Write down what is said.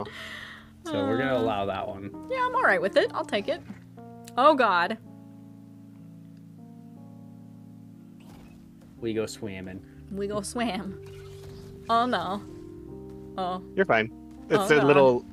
So we're gonna uh, allow that one. Yeah, I'm alright with it. I'll take it. Oh god. We go swimming. We go swam. Oh no. Oh. You're fine. It's Oh, a God. little.